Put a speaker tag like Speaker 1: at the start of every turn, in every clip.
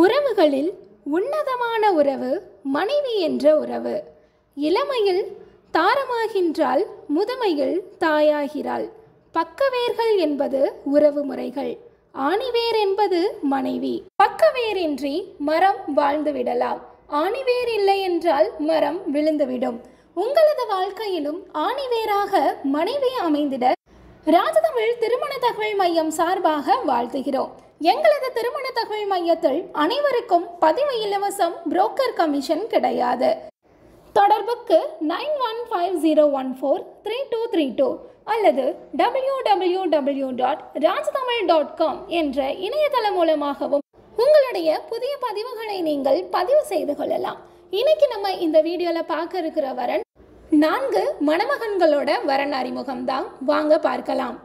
Speaker 1: உறவுகளில் உன்னதமான உறவு மனைவி என்ற உறவு. இளமையில் தாரமாகின்றால் முதுமையில் தாயாகிறாள். பக்கவேர்கள் என்பது உறவு முறைகள். ஆணிவேர் என்பது மனைவி. பக்கவேரின்றி மரம் வாழ்ந்துவிடலாம் ஆணிவேர் இல்லை என்றால் மரம் விழுந்துவிடும் உங்களது வாழ்க்கையிலும் ஆணிவேராக மனைவி அமைந்திட ராஜதமிழ் திருமண தகவல் மையம் சார்பாக வாழ்த்துகிறோம். எங்களது திருமண தகவல் மையத்தில் அனைவருக்கும் பதிவு இலவசம் புரோக்கர் கமிஷன் கிடையாது. தொடர்புக்கு nine one five zero one four three two three two அல்லது W W W dot Rajtamil dot com என்ற இணையதளம் மூலமாகவும் உங்களுடைய புதிய பதிவுகளை நீங்கள் பதிவு செய்து கொள்ளலாம். இன்னைக்கு நம்ம இந்த வீடியோவில் பார்க்க இருக்கிற வரன் நான்கு மணமகன்களோட வரன் அறிமுகம் தான் வாங்க பார்க்கலாம்.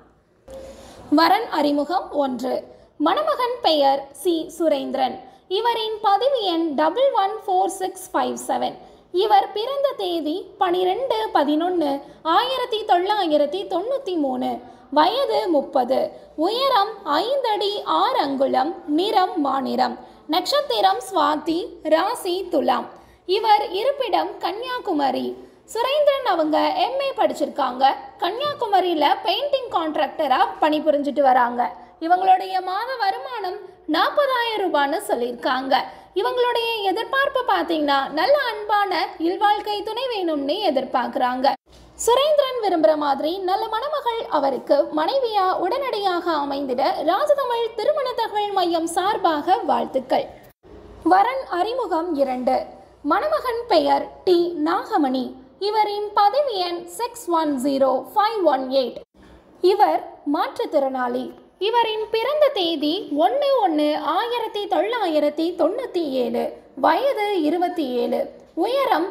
Speaker 1: வரன் அறிமுகம் ஒன்று. மணமகன் பெயர் சி. சுரேந்திரன். இவரின் பதிவு எண் double one four six five seven. இவர் பிறந்த தேதி பனிரெண்டு பதினொன்று ஆயிரத்தி தொள்ளாயிரத்தி தொண்ணூற்றி மூணு. வயது முப்பது. உயரம் ஐந்தடி ஆறு அங்குலம் நிறம் மாநிறம் நட்சத்திரம் சுவாதி ராசி துலாம். இவர் இருப்பிடம் கன்னியாகுமரி. சுரேந்திரன் அவங்க எம்ஏ படிச்சிருக்காங்க. கன்னியாகுமரியில் பெயிண்டிங் கான்ட்ராக்டராக பணிபுரிஞ்சிட்டு வராங்க. இவங்களுடைய மாத வருமானம் நாற்பதாயிரம் ரூபான்னு சொல்லியிருக்காங்க. இவங்களுடைய எதிர்பார்ப்பு பார்த்தீங்கன்னா நல்ல அன்பான இல்வாழ்க்கை துணை வேணும்னு எதிர்பார்க்குறாங்க. சுரேந்திரன் விரும்புகிற மாதிரி நல்ல மணமகள் அவருக்கு மனைவியா உடனடியாக அமைந்திட ராஜதமிழ் திருமண தகவல் மையம் சார்பாக வாழ்த்துக்கள். வரன் அறிமுகம் இரண்டு. மணமகன் பெயர் டி. நாகமணி. இவரின் பதவி எண் six one zero five one eight இவர் மாற்றுத்திறனாளி. இவரின் பிறந்த தேதி ஒன்று ஒன்று ஆயிரத்தி தொள்ளாயிரத்தி தொண்ணூற்றி ஏழு வயது இருபத்தி ஏழு. உயரம்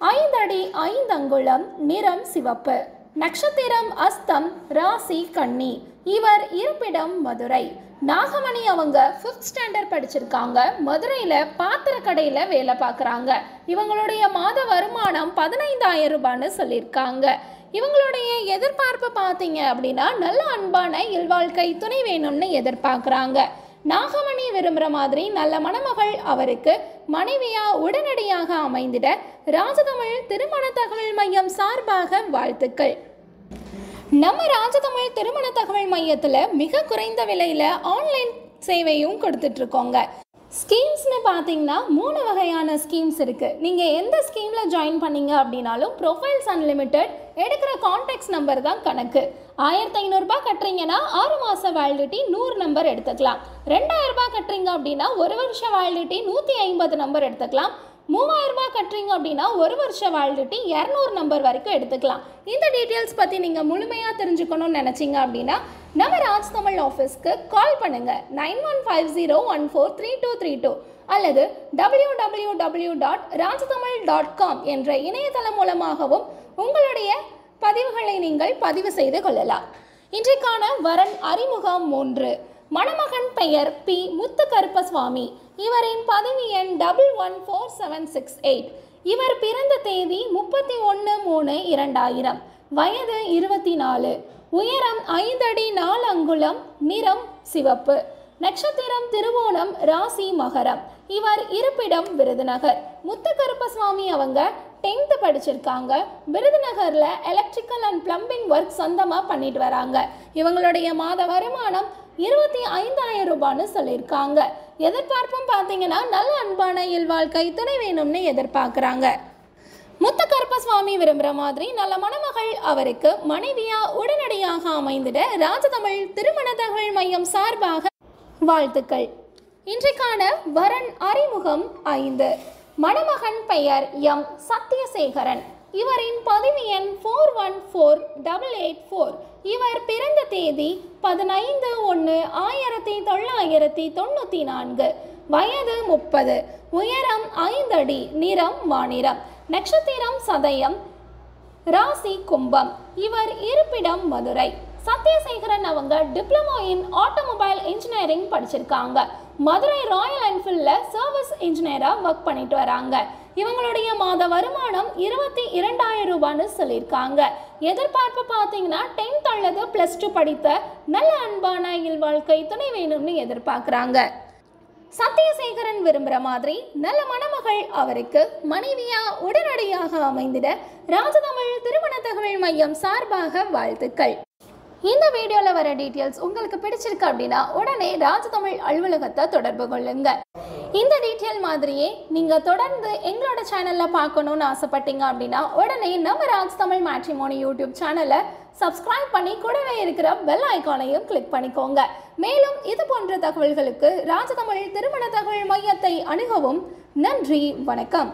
Speaker 1: ஐந்தடி ஐந்தங்குளம் நிறம் சிவப்பு. நட்சத்திரம் அஸ்தம் ராசி கன்னி. இவர் இருப்பிடம் மதுரை. நாகமணி அவங்க ஃபிஃப்த் ஸ்டாண்டர்ட் படிச்சிருக்காங்க. மதுரையில் பாத்திர கடையில் வேலை பார்க்குறாங்க இவங்களுடைய மாத வருமானம் பதினைந்தாயிரம் ரூபான்னு சொல்லியிருக்காங்க. இவங்களுடைய எதிர்பார்ப்பு பார்த்தீங்க அப்படின்னா நல்ல அன்பான இல்வாழ்க்கை துணை வேணும்னு எதிர்பார்க்குறாங்க. நாகமணி விரும்புகிற மாதிரி நல்ல மணமகள் அவருக்கு மனைவியா உடனடியாக அமைந்திட ராஜதமிழ் திருமண தகவல் மையம் சார்பாக வாழ்த்துக்கள். நம்ம ராஜதமிழ் திருமண தகவல் மையத்தில் மிக குறைந்த விலையில் ஆன்லைன் சேவையும் கொடுத்துட்ருக்கோங்க ஸ்கீம்ஸ்னு பார்த்தீங்கன்னா மூணு வகையான ஸ்கீம்ஸ் இருக்குது நீங்கள் எந்த ஸ்கீமில் ஜாயின் பண்ணீங்க அப்படின்னாலும் ப்ரொஃபைல்ஸ் அன்லிமிட்டெட் எடுக்கிற கான்டாக்ட்ஸ் நம்பர் தான் கணக்கு. ஆயிரத்தி ஐநூறுரூபா கட்டுறீங்கன்னா ஆறு மாத வேலிடிட்டி நூறு நம்பர் எடுத்துக்கலாம். ரெண்டாயிரம் ரூபாய் கட்டுறீங்க அப்படின்னா ஒரு வருஷம் வேலிடிட்டி நூற்றி ஐம்பது நம்பர் எடுத்துக்கலாம். மூவாயிரம் ரூபாய் கட்டுறீங்க அப்படின்னா ஒரு வருஷம் வாழ்ந்துட்டு இரநூறு நம்பர் வரைக்கும் எடுத்துக்கலாம். இந்த டீட்டெயில்ஸ் பற்றி நீங்கள் முழுமையாக தெரிஞ்சுக்கணும்னு நினச்சிங்க அப்படின்னா நம்ம ராஜ் தமிழ் ஆஃபீஸ்க்கு கால் பண்ணுங்கள் nine one five zero one four three two three two அல்லது W W W dot Rajatamil dot com என்ற இணையதளம் மூலமாகவும் உங்களுடைய பதிவுகளை நீங்கள் பதிவு செய்து கொள்ளலாம். இன்றைக்கான வரன் அறிமுகம் மூன்று. மணமகன் பெயர் பி. முத்து கருப்பசுவாமி இவரின் பதவி எண் double one four seven six eight. இவர் பிறந்த தேதி முப்பத்தி ஒன்று மூணு இரண்டாயிரம். வயது இருபத்தி நாலு. உயரம் ஐந்தடி நாலு அங்குலம் நிறம் சிவப்பு. நட்சத்திரம் திருவோணம் ராசி மகரம். இவர் இருப்பிடம் விருதுநகர். முத்துக்கருப்பசுவாமி அவங்க டென்த்து படிச்சிருக்காங்க. விருதுநகரில் எலக்ட்ரிக்கல் அண்ட் பிளம்பிங் ஒர்க் சொந்தமாக பண்ணிட்டு வராங்க. இவங்களுடைய மாத வருமானம் இருபத்தி ஐந்தாயிரம் ரூபான்னு சொல்லியிருக்காங்க. எதிர்பார்ப்பும் பார்த்தீங்கன்னா நல்ல அன்பான இல்வாழ்க்கை துணை வேணும்னு எதிர்பார்க்குறாங்க. முத்த கருப்பசுவாமி விரும்புகிற மாதிரி நல்ல மணமகள் அவருக்கு மனைவியா உடனடியாக அமைந்திட ராஜதமிழ் திருமண தகவல் மையம் சார்பாக வாழ்த்துக்கள். இன்றைக்கான வரன் அறிமுகம் ஐந்து. மணமகன் பெயர் எம். சத்யசேகரன். இவரின் பதிவு எண் four one four double eight four இவர் பிறந்த தேதி பதினைந்து ஒன்று ஆயிரத்தி தொள்ளாயிரத்தி தொண்ணூற்றி நான்கு. வயது முப்பது. உயரம் ஐந்தடி நிறம் வானிறம் நட்சத்திரம் சதயம். ராசி கும்பம். இவர் இருப்பிடம் மதுரை. சத்யசேகரன் அவங்க டிப்ளமோ இன் ஆட்டோமொபைல் இன்ஜினியரிங் படிச்சிருக்காங்க. மதுரை ராயல் என்ஃபீல்டில் சர்வீஸ் இன்ஜினியராக ஒர்க் பண்ணிட்டு வராங்க. இவங்களுடைய மாத வருமானம் இருபத்தி இரண்டாயிரம் ரூபான்னு சொல்லியிருக்காங்க. எதிர்பார்ப்பு பார்த்தீங்கன்னா டென்த் அல்லது ப்ளஸ் டூ படித்த நல்ல அன்பான இல்வாழ்க்கை துணை வேணும்னு எதிர்பார்க்குறாங்க. சத்தியசேகரன் விரும்புகிற மாதிரி நல்ல மணமகள் அவருக்கு மனைவியா உடனடியாக அமைந்திட ராஜதமிழ் திருமண தகவல் மையம் சார்பாக வாழ்த்துக்கள். இந்த வீடியோவில் வர டீட்டெயில்ஸ் உங்களுக்கு பிடிச்சிருக்கு அப்படின்னா உடனே ராஜதமிழ் அலுவலகத்தை தொடர்பு கொள்ளுங்கள் இந்த டீட்டெயில் மாதிரியே நீங்கள் தொடர்ந்து எங்களோட சேனலில் பார்க்கணுன்னு ஆசைப்பட்டீங்க அப்படின்னா உடனே நம்ம ராஜ்தமிழ் மேட்ரிமோனி யூடியூப் சேனலை சப்ஸ்கிரைப் பண்ணி கூடவே இருக்கிற பெல் ஐக்கானையும் கிளிக் பண்ணிக்கோங்க. மேலும் இது போன்ற தகவல்களுக்கு ராஜதமிழ் திருமண தகவல் மையத்தை அணுகவும். நன்றி வணக்கம்.